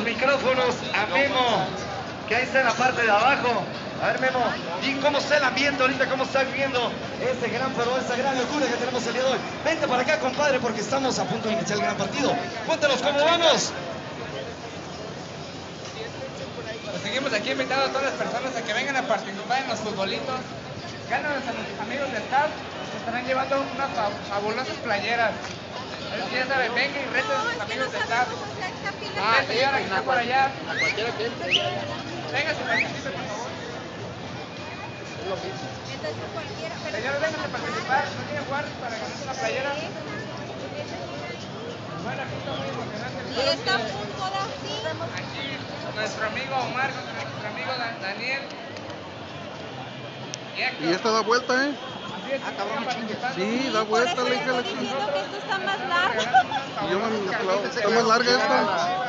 los micrófonos a Memo, que ahí está en la parte de abajo. A ver, Memo, ¿y cómo está el ambiente ahorita? ¿Cómo está viviendo ese gran pero esa gran locura que tenemos el día de hoy? Vente para acá, compadre, porque estamos a punto de iniciar el gran partido. Cuéntanos cómo vamos. Pues seguimos aquí invitando a todas las personas a que vengan a participar en los futbolitos. Gánanos a nuestros amigos de staff, que estarán llevando unas fa- fabulosas playeras. Ya saben, vengan y reten a sus amigos de staff. Ah, señora que está por allá. A cualquiera que entre. Venga, se participe, por favor. Señores, vengan a participar. No tienen guardias para ganarse una playera. Bueno, aquí está muy emocionante. Y está a punto de así. Aquí nuestro amigo Omar con nuestro amigo Dan- Daniel. Y esta da vuelta, ¿eh? Es, están participando. Sí, da vuelta, la le hija de la diciendo que esto está más largo. Y yo me- está más larga esta.